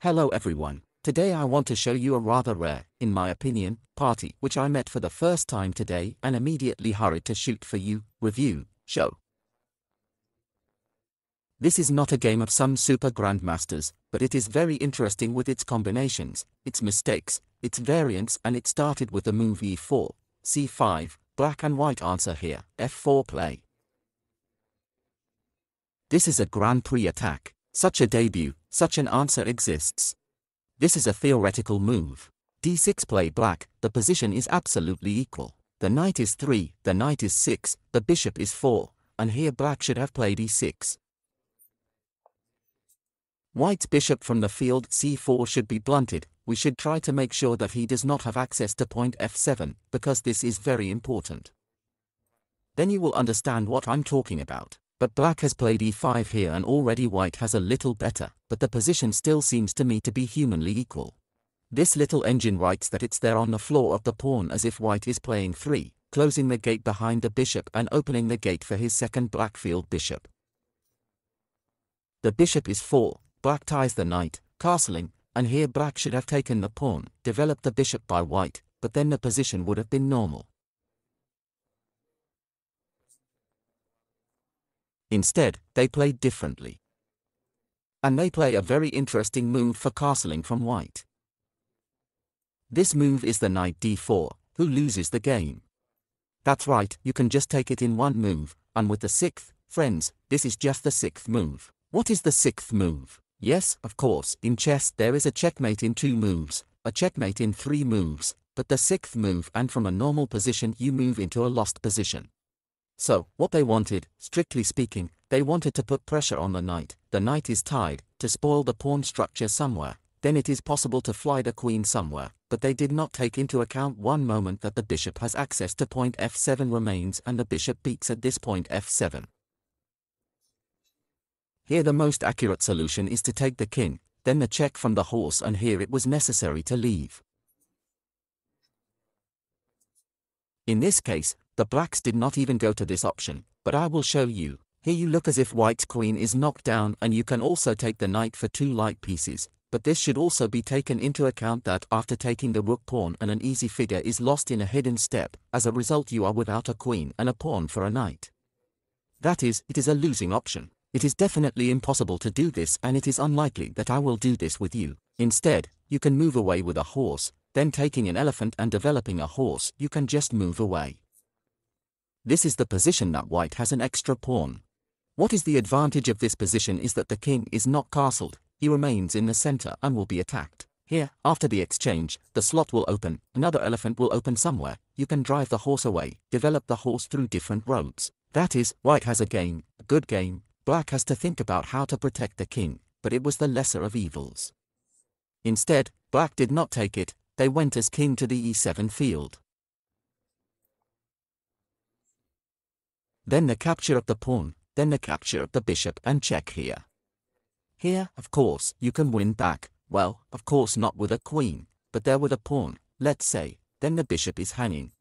Hello everyone. Today I want to show you a rather rare, in my opinion, party which I met for the first time today and immediately hurried to shoot for you, review, show. This is not a game of some super grandmasters, but it is very interesting with its combinations, its mistakes, its variants and it started with the move e4, c5, black and white answer here, f4 play. This is a Grand Prix attack. Such a debut, such an answer exists. This is a theoretical move. d6 play black, the position is absolutely equal. The knight is 3, the knight is 6, the bishop is 4, and here black should have played e6. White's bishop from the field c4 should be blunted, we should try to make sure that he does not have access to point f7, because this is very important. Then you will understand what I'm talking about. But black has played e5 here and already white has a little better, but the position still seems to me to be humanly equal. This little engine writes that it's there on the floor of the pawn as if white is playing 3, closing the gate behind the bishop and opening the gate for his second blackfield bishop. The bishop is 4, black ties the knight, castling, and here black should have taken the pawn, developed the bishop by white, but then the position would have been normal. Instead, they play differently. And they play a very interesting move for castling from white. This move is the knight d4, who loses the game. That's right, you can just take it in one move, and with the sixth, friends, this is just the sixth move. What is the sixth move? Yes, of course, in chess there is a checkmate in two moves, a checkmate in three moves, but the sixth move and from a normal position you move into a lost position. So, what they wanted, strictly speaking, they wanted to put pressure on the knight. The knight is tied, to spoil the pawn structure somewhere. Then it is possible to fly the queen somewhere, but they did not take into account one moment that the bishop has access to point f7 remains and the bishop peaks at this point f7. Here the most accurate solution is to take the king, then the check from the horse and here it was necessary to leave. In this case, the blacks did not even go to this option, but I will show you. Here you look as if white's queen is knocked down and you can also take the knight for two light pieces, but this should also be taken into account that after taking the rook pawn and an easy figure is lost in a hidden step, as a result you are without a queen and a pawn for a knight. That is, it is a losing option. It is definitely impossible to do this and it is unlikely that I will do this with you. Instead, you can move away with a horse, then taking an elephant and developing a horse, you can just move away. This is the position that white has an extra pawn. What is the advantage of this position is that the king is not castled, he remains in the center and will be attacked. Here, after the exchange, the slot will open, another elephant will open somewhere, you can drive the horse away, develop the horse through different roads. That is, white has a game, a good game, black has to think about how to protect the king, but it was the lesser of evils. Instead, black did not take it, they went as king to the e7 field. Then the capture of the pawn, then the capture of the bishop and check here. Here, of course, you can win back, well, of course not with a queen, but there with a pawn, let's say, then the bishop is hanging.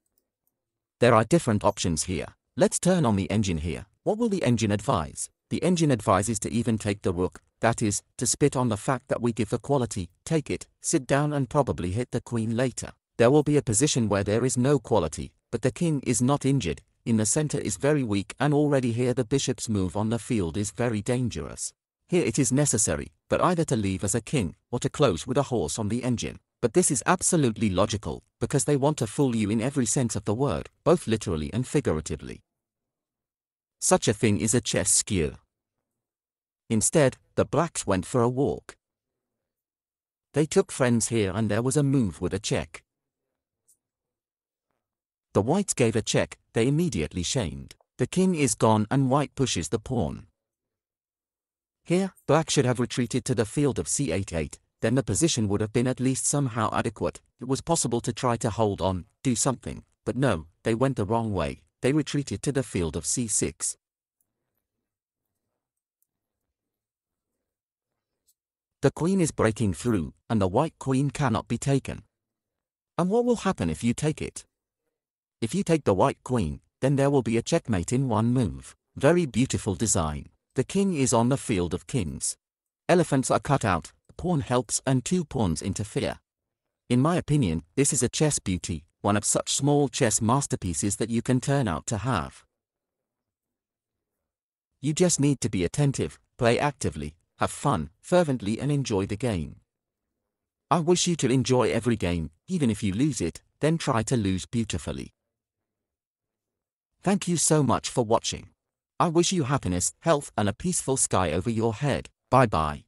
There are different options here. Let's turn on the engine here. What will the engine advise? The engine advises to even take the rook, that is, to spit on the fact that we give the quality, take it, sit down and probably hit the queen later. There will be a position where there is no quality, but the king is not injured, in the center is very weak and already here the bishop's move on the field is very dangerous. Here it is necessary, but either to leave as a king, or to close with a horse on the engine. But this is absolutely logical, because they want to fool you in every sense of the word, both literally and figuratively. Such a thing is a chess skew. Instead, the blacks went for a walk. They took friends here and there was a move with a check. The whites gave a check, they immediately shamed. The king is gone and white pushes the pawn. Here, black should have retreated to the field of c8-8, then the position would have been at least somehow adequate, it was possible to try to hold on, do something, but no, they went the wrong way, they retreated to the field of c6. The queen is breaking through, and the white queen cannot be taken. And what will happen if you take it? If you take the white queen, then there will be a checkmate in one move. Very beautiful design. The king is on the field of kings. Elephants are cut out, pawn helps and two pawns interfere. In my opinion, this is a chess beauty, one of such small chess masterpieces that you can turn out to have. You just need to be attentive, play actively, have fun, fervently and enjoy the game. I wish you to enjoy every game, even if you lose it, then try to lose beautifully. Thank you so much for watching. I wish you happiness, health and a peaceful sky over your head. Bye bye.